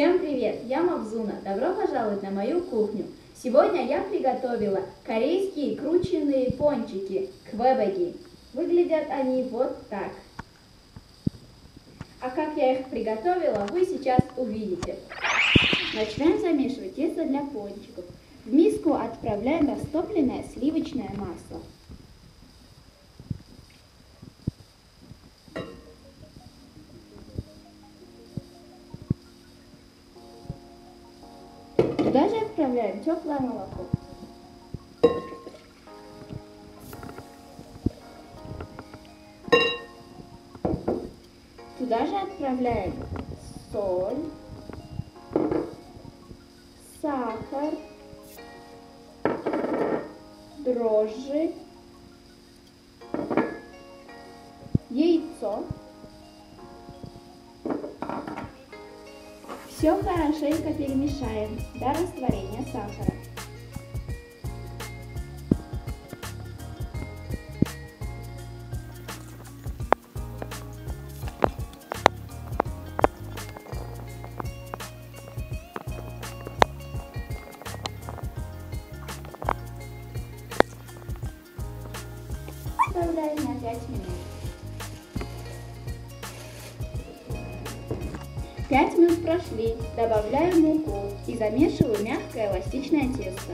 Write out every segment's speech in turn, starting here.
Всем привет! Я Мавзуна. Добро пожаловать на мою кухню. Сегодня я приготовила корейские крученные пончики квебаги. Выглядят они вот так. А как я их приготовила, вы сейчас увидите. Начинаем замешивать тесто для пончиков. В миску отправляем растопленное сливочное масло. Теплое молоко. Туда же отправляем соль, сахар, дрожжи, яйцо. Все хорошенько перемешаем до растворения сахара. Прошли, добавляю муку и замешиваю мягкое эластичное тесто.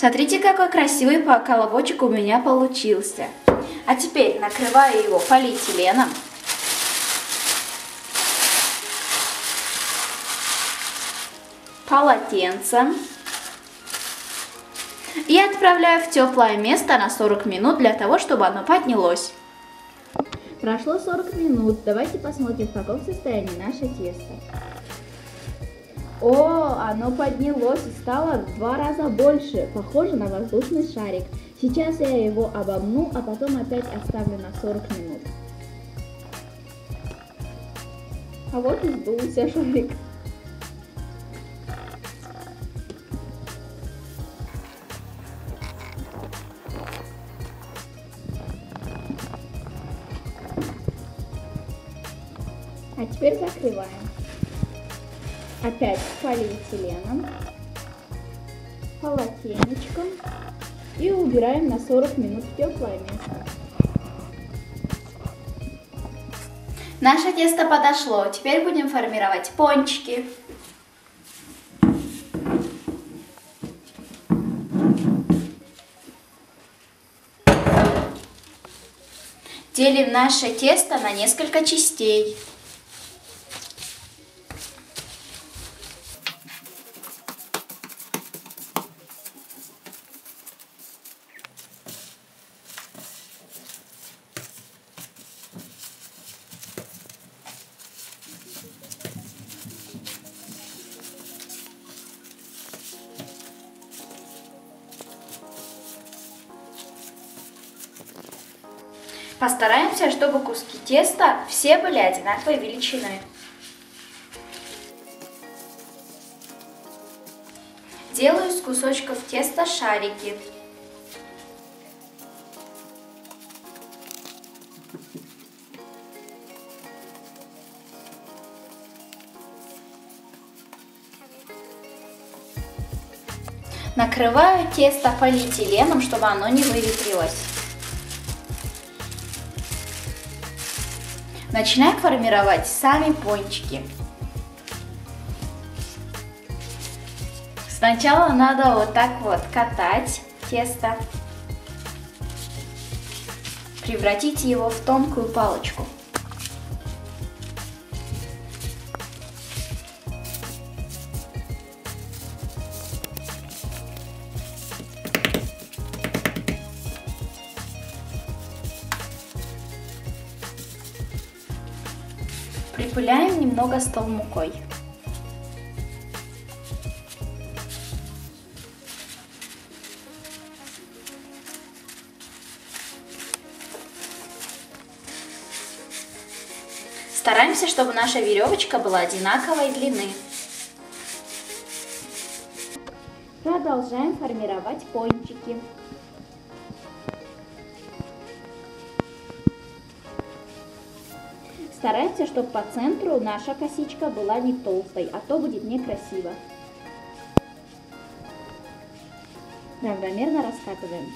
Смотрите, какой красивый колобочек у меня получился. А теперь накрываю его полиэтиленом. полотенцем и отправляю в теплое место на 40 минут для того, чтобы оно поднялось. Прошло 40 минут. Давайте посмотрим, в каком состоянии наше тесто. О, оно поднялось и стало в два раза больше. Похоже на воздушный шарик. Сейчас я его обомну, а потом опять оставлю на 40 минут. А вот и сдулся шарик. А теперь закрываем. Опять полиэтиленом, полотенечком и убираем на 40 минут в теплое место. Наше тесто подошло. Теперь будем формировать пончики. Делим наше тесто на несколько частей. Постараемся, чтобы куски теста все были одинаковой величины. Делаю из кусочков теста шарики. Накрываю тесто полиэтиленом, чтобы оно не выветрилось. Начинаем формировать сами пончики. Сначала надо вот так вот катать тесто, превратить его в тонкую палочку. Немного стол мукой. Стараемся, чтобы наша веревочка была одинаковой длины. Продолжаем формировать пончики. Стараемся, чтобы по центру наша косичка была не толстой, а то будет некрасиво. Равномерно раскатываем.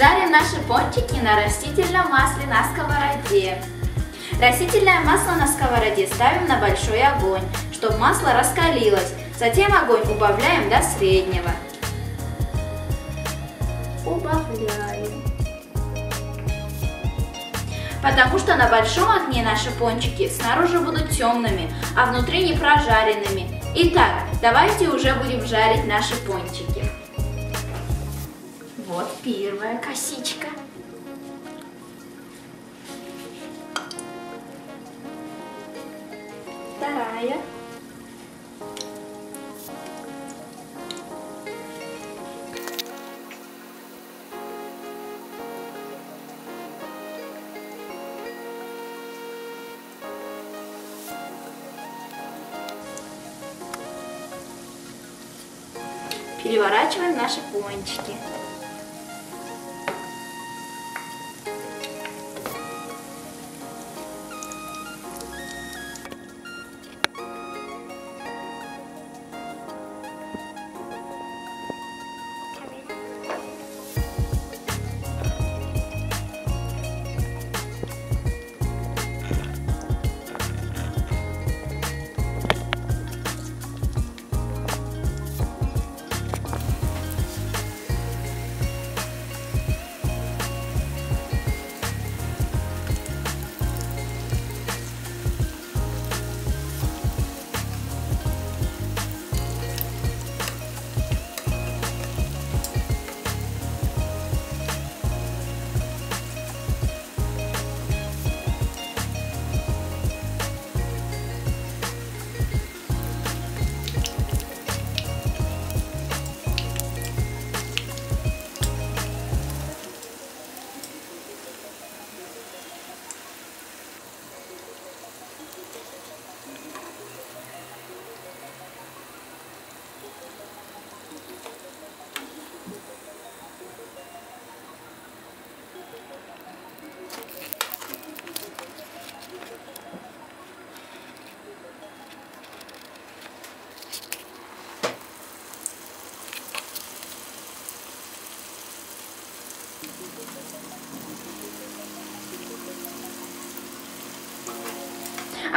Жарим наши пончики на растительном масле на сковороде. Растительное масло на сковороде ставим на большой огонь, чтобы масло раскалилось. Затем огонь убавляем до среднего. Убавляем. Потому что на большом огне наши пончики снаружи будут темными, а внутри не прожаренными. Итак, давайте уже будем жарить наши пончики. Вот первая косичка. Вторая. Переворачиваем наши пончики.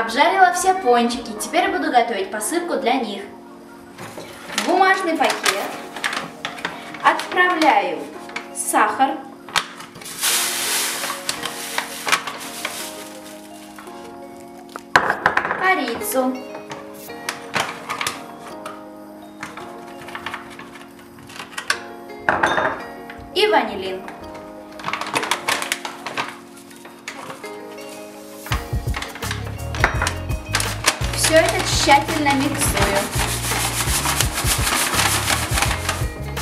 Обжарила все пончики, теперь буду готовить посыпку для них. В бумажный пакет отправляю сахар, корицу, и ванилин. Тщательно миксую.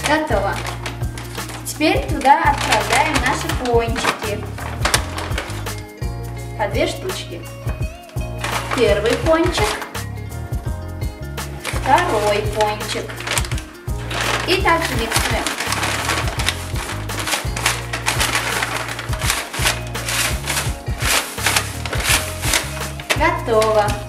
Готово. Теперь туда отправляем наши пончики. По две штучки. Первый пончик. Второй пончик. И также миксуем. Готово.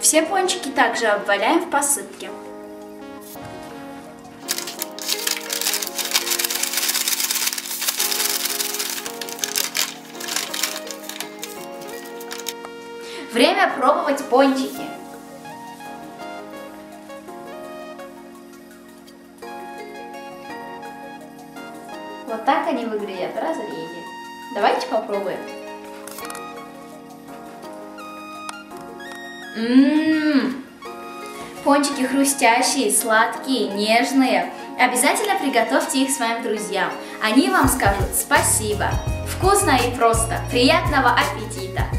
Все пончики также обваляем в посыпке. Время пробовать пончики. Вот так они выглядят в разрезе. Давайте попробуем. Ммм, пончики хрустящие, сладкие, нежные. Обязательно приготовьте их своим друзьям. Они вам скажут спасибо. Вкусно и просто. Приятного аппетита!